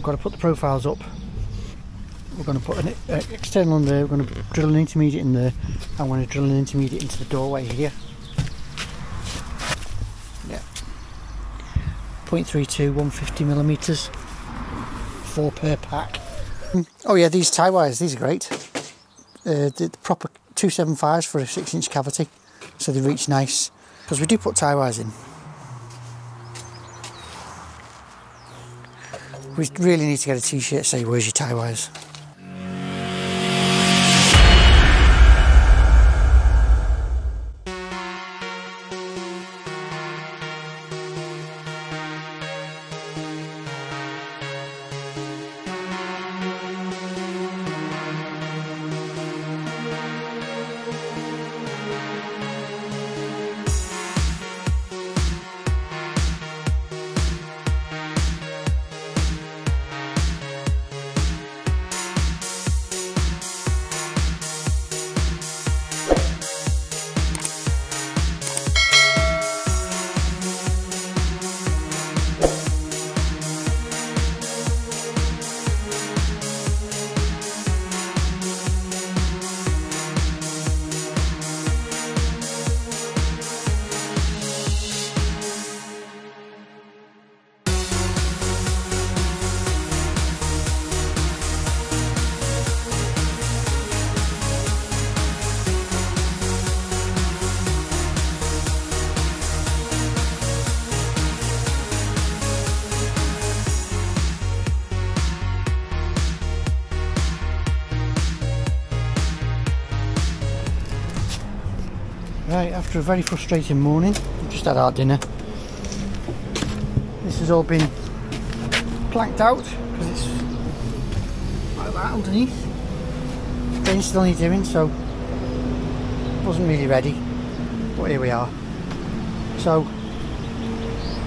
we've got to put the profiles up. We're going to put an uh, external in there we're going to drill an intermediate in there I'm going to drill an intermediate into the doorway here. Yeah. 0.32 150 millimeters four per pack. Oh yeah these tie wires these are great. Uh, the, the proper 275s for a six inch cavity so they reach nice because we do put tie wires in we really need to get a t-shirt say where's your tie wires after a very frustrating morning, we've just had our dinner. This has all been planked out because it's like that underneath. Drain still needs doing, so wasn't really ready. But here we are. So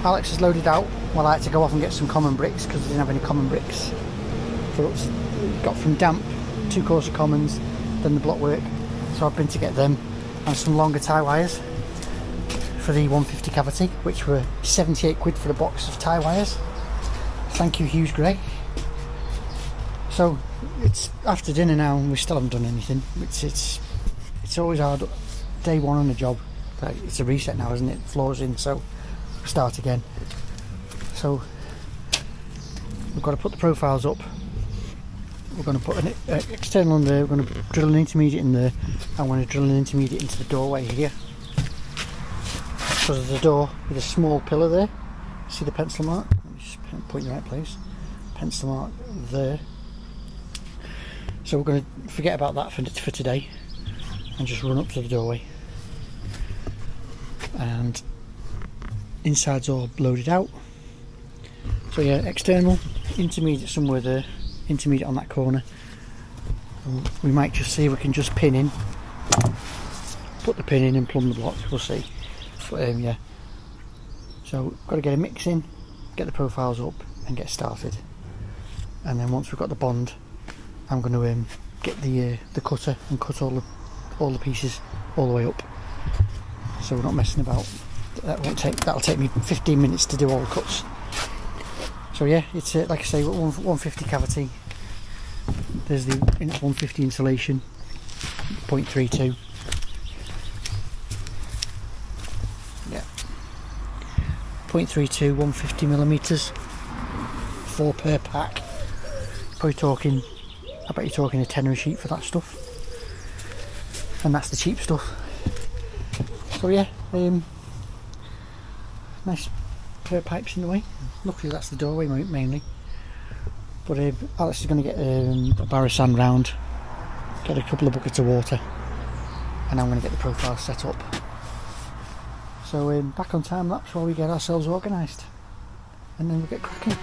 Alex has loaded out while I had to go off and get some common bricks because we didn't have any common bricks for. Got from damp, two course of commons, then the block work. So I've been to get them and some longer tie wires for the 150 cavity which were 78 quid for a box of tie wires. Thank you Huws Gray so it's after dinner now and we still haven't done anything it's it's it's always hard. Day one on a job it's a reset now isn't it? Floors in so start again. So we've got to put the profiles up we're going to put an uh, external in there, we're going to drill an intermediate in there, I'm going to drill an intermediate into the doorway here. Because there's a door with a small pillar there. See the pencil mark? Just point in the right place. Pencil mark there. So we're going to forget about that for, for today and just run up to the doorway. And inside's all loaded out. So yeah, external, intermediate somewhere there intermediate on that corner. We might just see if we can just pin in, put the pin in and plumb the block, we'll see. But um, yeah, so got to get a mix in, get the profiles up and get started. And then once we've got the bond, I'm going to um, get the uh, the cutter and cut all the all the pieces all the way up. So we're not messing about. That won't take. That'll take me 15 minutes to do all the cuts. So yeah, it's uh, like I say, 150 cavity. There's the 150 insulation, 0.32. Yeah, 0.32, 150 millimeters, four per pack. Probably talking. I bet you're talking a tenner a sheet for that stuff, and that's the cheap stuff. So yeah, um, nice of pipes in the way. Luckily that's the doorway mainly. But uh, Alex is going to get um, a bar of sand round, get a couple of buckets of water, and I'm going to get the profile set up. So um, back on time lapse while we get ourselves organised, and then we'll get cracking.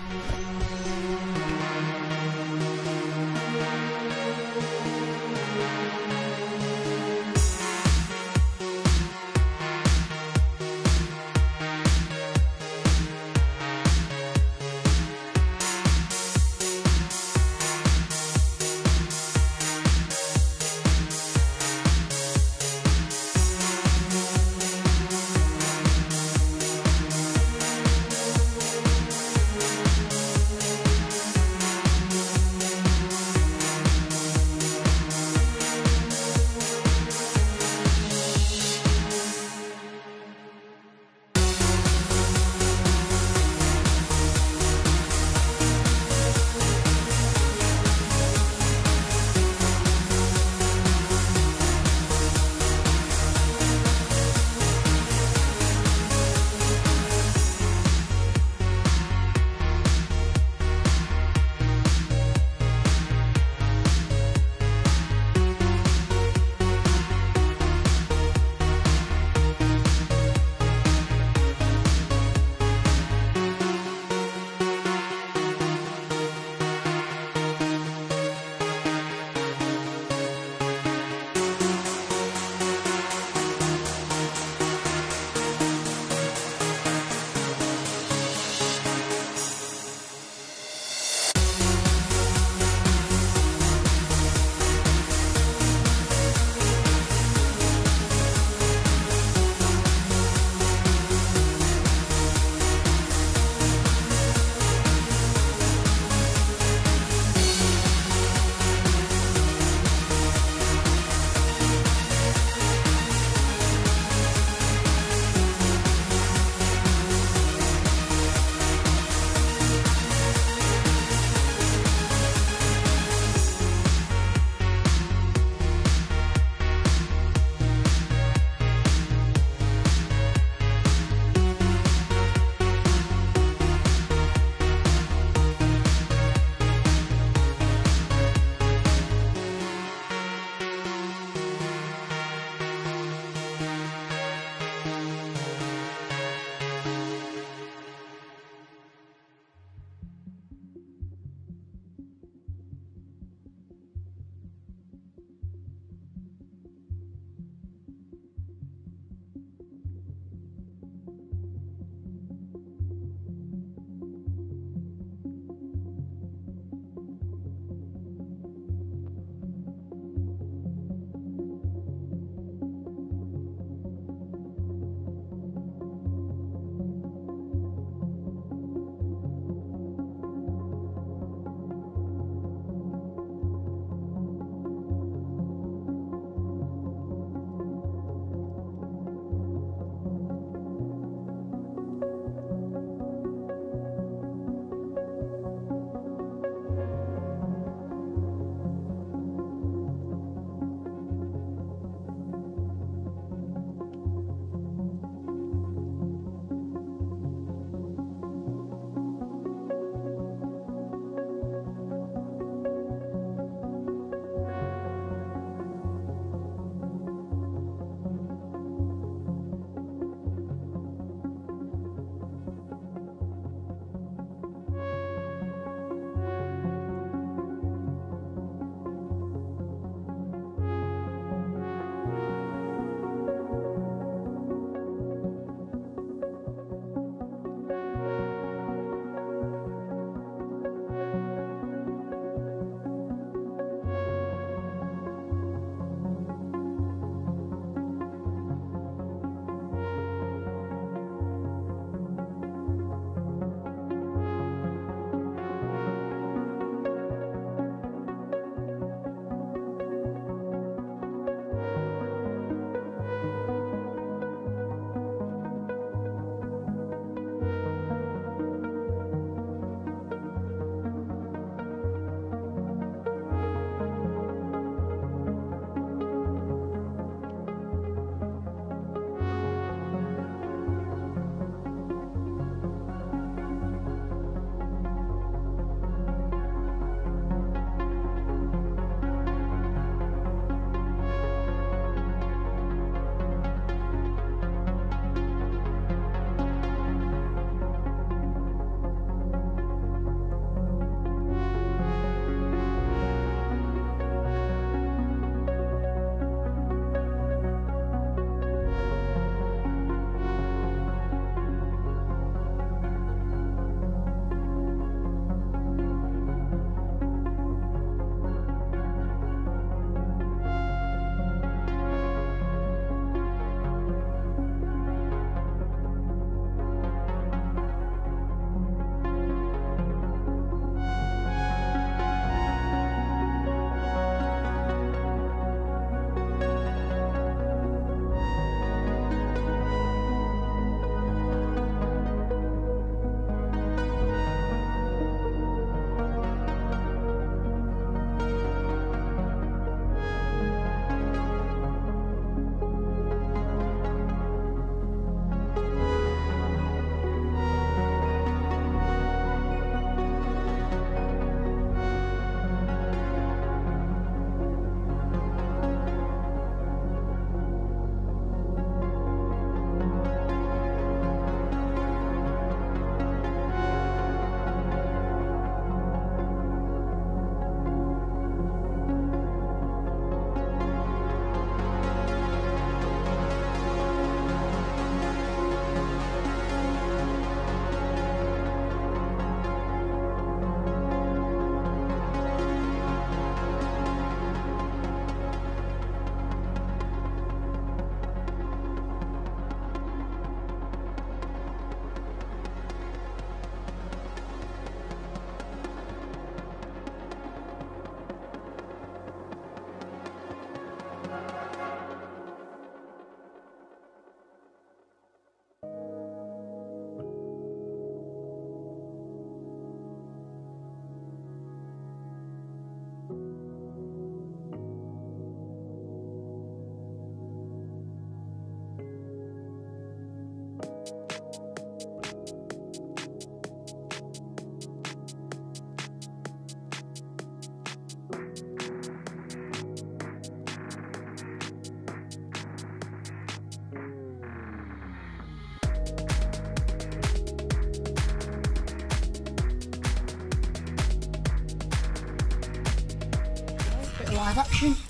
Live action.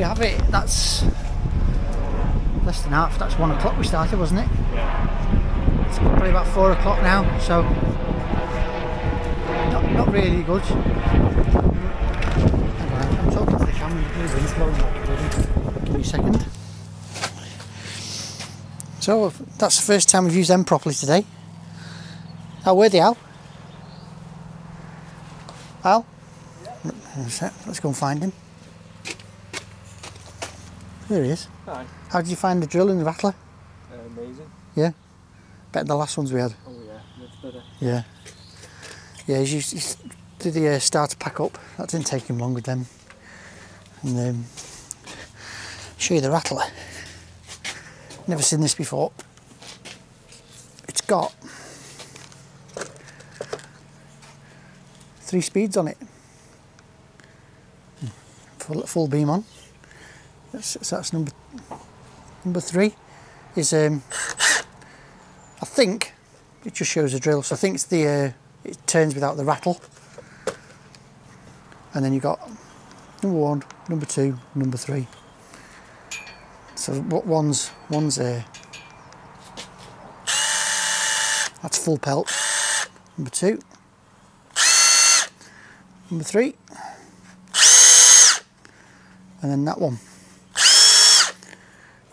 We have it. That's less than half. That's one o'clock we started, wasn't it? Yeah. It's probably about four o'clock now, so not, not really good. I'm talking to the camera, the wind's blowing. Give me a second. So that's the first time we've used them properly today. How were they, Al? Al? It. Let's go and find him. There he is. Hi. How did you find the drill and the rattler? amazing. Yeah? Better than the last ones we had. Oh yeah, much better. Yeah. Yeah, he's used, he's, did the uh, start to pack up. That didn't take him long with them. And um, show you the rattler. Never seen this before. It's got three speeds on it. Full, full beam on. That's, that's number number three. Is um, I think it just shows a drill. So I think it's the uh, it turns without the rattle. And then you've got number one, number two, number three. So what one's one's uh, that's full pelt. Number two, number three, and then that one.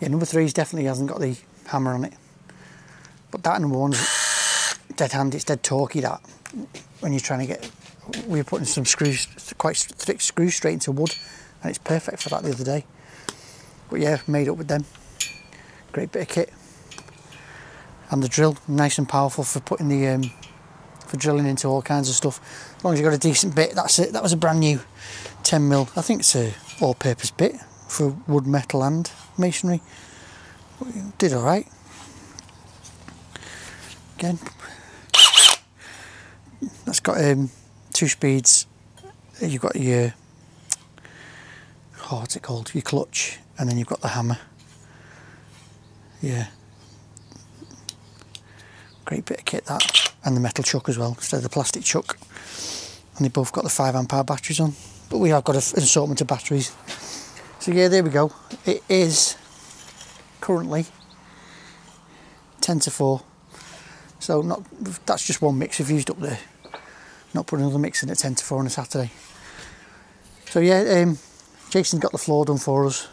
Yeah, number three's definitely hasn't got the hammer on it. But that number one's dead hand, it's dead torquey that. When you're trying to get, we were putting some screws, quite thick screws straight into wood and it's perfect for that the other day. But yeah, made up with them. Great bit of kit. And the drill, nice and powerful for putting the, um, for drilling into all kinds of stuff. As long as you've got a decent bit, that's it. That was a brand new 10 mil. I think it's a all-purpose bit for wood, metal and masonry. Did all right. Again, that's got um, two speeds. You've got your, oh, what's it called? Your clutch, and then you've got the hammer. Yeah. Great bit of kit that, and the metal chuck as well, instead of the plastic chuck. And they both got the 5 amp hour batteries on. But we have got an assortment of batteries. So yeah, there we go. It is currently 10 to 4. So not that's just one mix we've used up there. Not put another mix in at 10 to 4 on a Saturday. So yeah, um, Jason got the floor done for us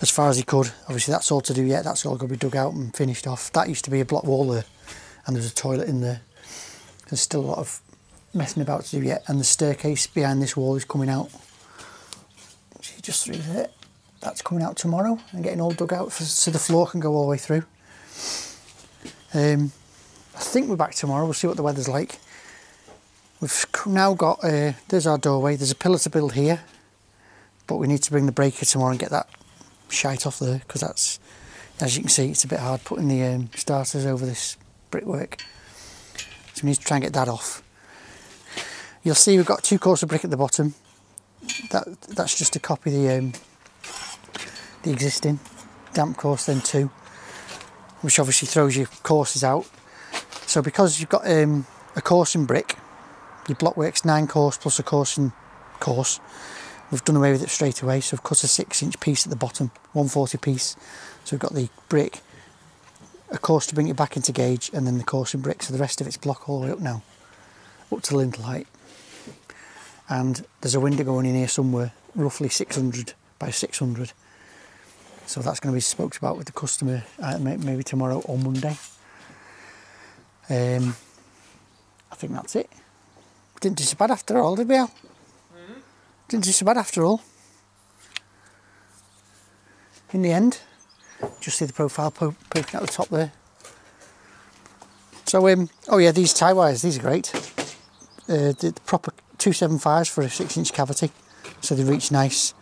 as far as he could. Obviously that's all to do yet. That's all going to be dug out and finished off. That used to be a block wall there and there's a toilet in there. There's still a lot of messing about to do yet and the staircase behind this wall is coming out. See just through there. That's coming out tomorrow and getting all dug out for, so the floor can go all the way through. Um, I think we're back tomorrow. We'll see what the weather's like. We've now got, uh, there's our doorway. There's a pillar to build here, but we need to bring the breaker tomorrow and get that shite off there because that's, as you can see, it's a bit hard putting the um, starters over this brickwork. So we need to try and get that off. You'll see we've got two courses of brick at the bottom. That that's just to copy the um, the existing damp course, then two, which obviously throws your courses out. So because you've got um, a coursing brick, your blockwork's nine course plus a coursing course. We've done away with it straight away, so we've cut a six inch piece at the bottom, 140 piece. So we've got the brick, a course to bring it back into gauge, and then the coursing brick, so the rest of it's block all the way up now, up to lintel height. And there's a window going in here somewhere, roughly 600 by 600. So that's going to be spoke about with the customer uh, maybe tomorrow or Monday. Um, I think that's it. Didn't do so bad after all, did we, Al? Didn't do so bad after all. In the end. Just see the profile po poking out the top there. So, um, oh yeah, these tie wires, these are great. Uh, the, the proper 275s for a 6 inch cavity, so they reach nice,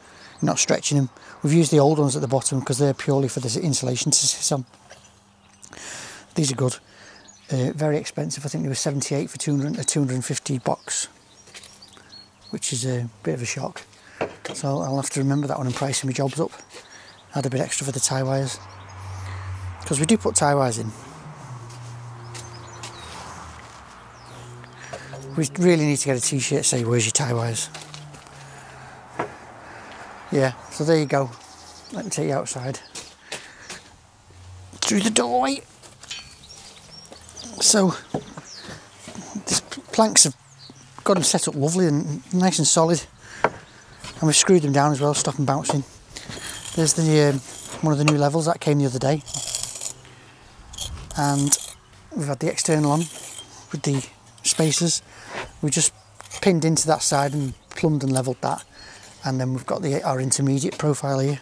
Not stretching them. We've used the old ones at the bottom because they're purely for the insulation on. These are good. Uh, very expensive, I think they were 78 for 200, a 250 box, which is a bit of a shock. So I'll have to remember that when I'm pricing my jobs up. Add a bit extra for the tie wires. Because we do put tie wires in. We really need to get a t-shirt say where's your tie wires. Yeah, so there you go. Let me take you outside. Through the doorway. So these planks have got them set up lovely and nice and solid. And we've screwed them down as well, stop them bouncing. There's the um, one of the new levels that came the other day. And we've had the external on with the spacers. We just pinned into that side and plumbed and levelled that. And then we've got the our intermediate profile here,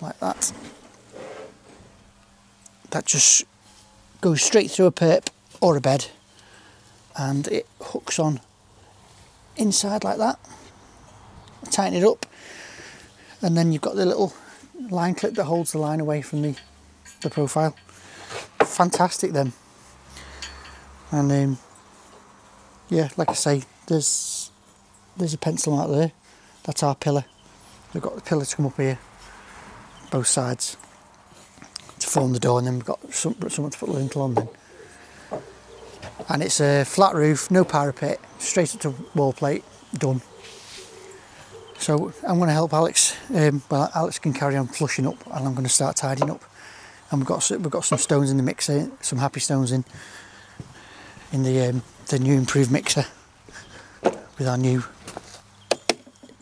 like that. That just goes straight through a perp or a bed and it hooks on inside like that. Tighten it up and then you've got the little line clip that holds the line away from the, the profile. Fantastic then. And um, yeah, like I say, there's there's a pencil mark there. That's our pillar. We've got the pillar to come up here, both sides, to form the door, and then we've got some, to put the lintel on then. And it's a flat roof, no parapet, straight up to wall plate, done. So I'm going to help Alex. Um, well, Alex can carry on flushing up, and I'm going to start tidying up. And we've got we've got some stones in the mixer, some happy stones in in the um, the new improved mixer with our new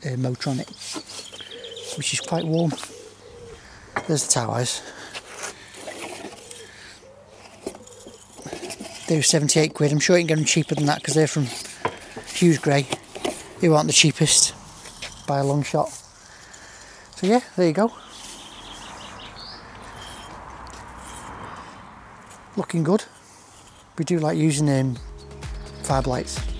uh, motor on it, which is quite warm. There's the towers. They're 78 quid. I'm sure you can get them cheaper than that because they're from Huws Gray, who aren't the cheapest by a long shot. So yeah, there you go. Looking good. We do like using um, Fibolites.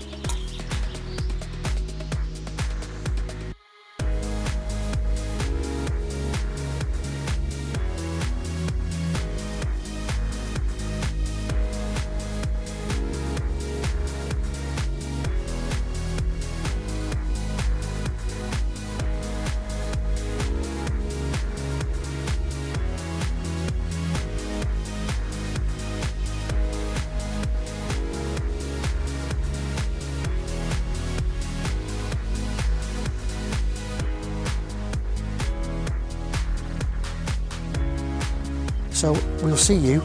So we'll see you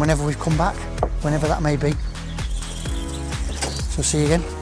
whenever we've come back, whenever that may be. So see you again.